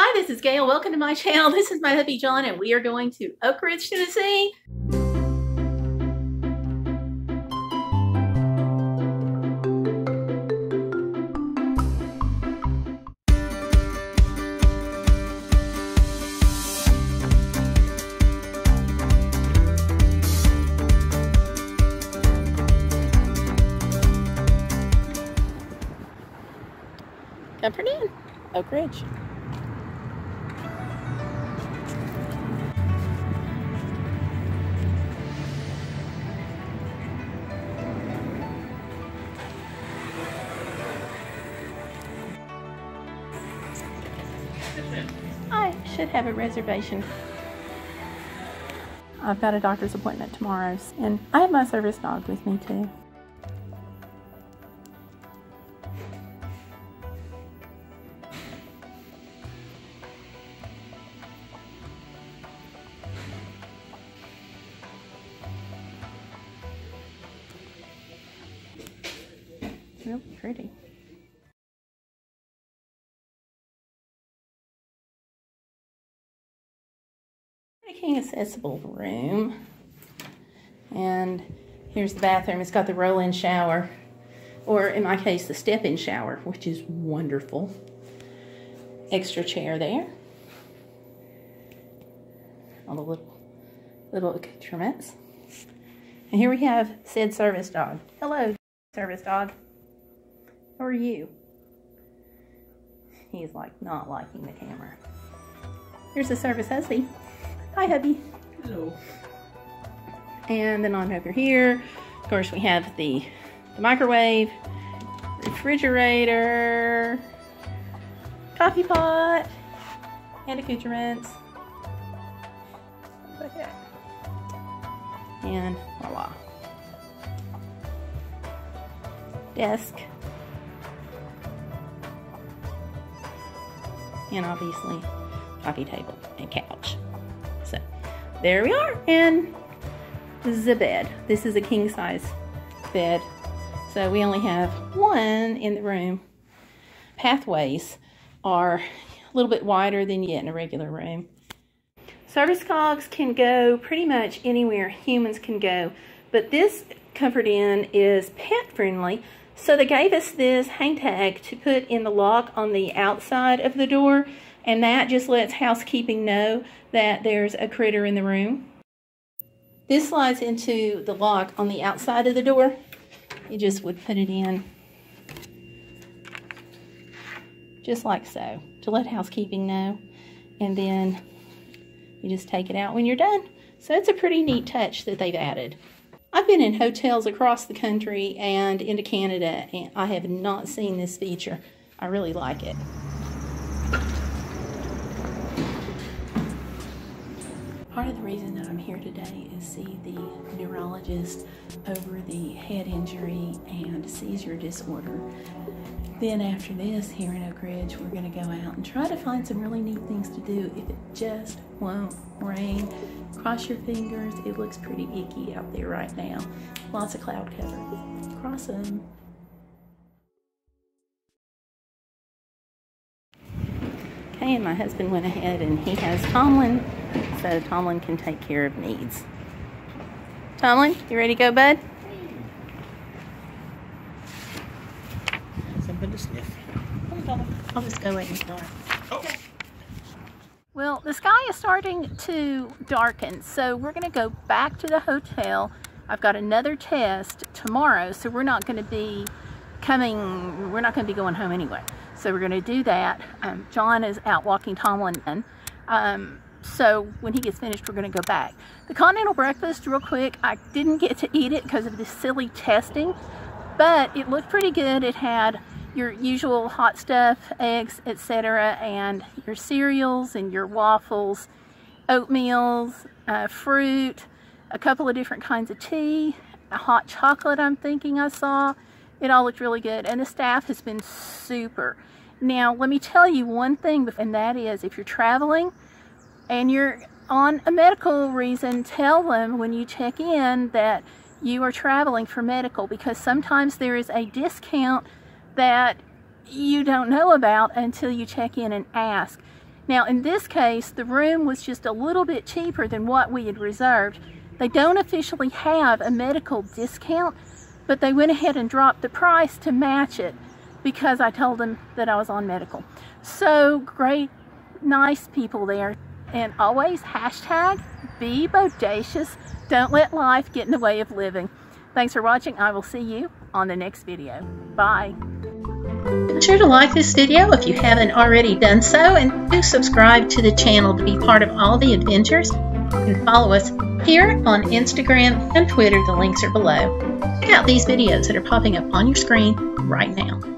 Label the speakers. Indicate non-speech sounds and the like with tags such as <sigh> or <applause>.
Speaker 1: Hi, this is Gayle. Welcome to my channel. <laughs> This is my hubby John, and we are going to Oak Ridge, Tennessee. Comfort Inn, Oak Ridge. I should have a reservation. I've got a doctor's appointment tomorrow, and I have my service dog with me too. Real pretty. Pretty king accessible room. And here's the bathroom. It's got the roll-in shower, or in my case, the step-in shower, which is wonderful. Extra chair there. All the little, little accoutrements. And here we have said service dog. Hello, service dog. How are you? He's like not liking the camera. Here's the service husband. Hi, hubby.
Speaker 2: Hello.
Speaker 1: And then on over here, of course, we have the, the microwave, refrigerator, coffee pot, and accoutrements. That. And voila. Desk. And obviously, coffee table and couch. There we are. And this is a bed. This is a king size bed. So we only have one in the room. Pathways are a little bit wider than you get in a regular room. Service dogs can go pretty much anywhere humans can go, but this Comfort Inn is pet friendly. So they gave us this hang tag to put in the lock on the outside of the door, and that just lets housekeeping know that there's a critter in the room. This slides into the lock on the outside of the door. You just would put it in just like so to let housekeeping know. And then you just take it out when you're done. So it's a pretty neat touch that they've added. I've been in hotels across the country and into Canada, and I have not seen this feature. I really like it. Part of the reason that I'm here today is see the neurologist over the head injury and seizure disorder. Then after this, here in Oak Ridge, we're gonna go out and try to find some really neat things to do if it just won't rain. Cross your fingers, it looks pretty icky out there right now. Lots of cloud cover. Cross them. Okay, and my husband went ahead and he has Tomlin, so Tomlin can take care of needs. Tomlin, you ready to go, bud?
Speaker 2: Something to sniff.
Speaker 1: I'll just go wait in the door. Well, the sky is starting to darken, so we're going to go back to the hotel. I've got another test tomorrow, so we're not going to be coming, we're not going to be going home anyway. So we're going to do that. Um, John is out walking Tomlin. Um, so when he gets finished, we're going to go back. The continental breakfast, real quick, I didn't get to eat it because of this silly testing, but it looked pretty good. It had your usual hot stuff, eggs, etc., and your cereals and your waffles, oatmeals, uh, fruit, a couple of different kinds of tea, a hot chocolate I'm thinking I saw. It all looked really good, and the staff has been super. Now, let me tell you one thing, and that is if you're traveling and you're on a medical reason, tell them when you check in that you are traveling for medical because sometimes there is a discount that you don't know about until you check in and ask. Now in this case, the room was just a little bit cheaper than what we had reserved. They don't officially have a medical discount, but they went ahead and dropped the price to match it because I told them that I was on medical. So great, nice people there. And always hashtag be bodacious. Don't let life get in the way of living. Thanks for watching. I will see you on the next video. Bye. Be sure to like this video if you haven't already done so and do subscribe to the channel to be part of all the adventures. And follow us here on Instagram and Twitter. The links are below. Check out these videos that are popping up on your screen right now.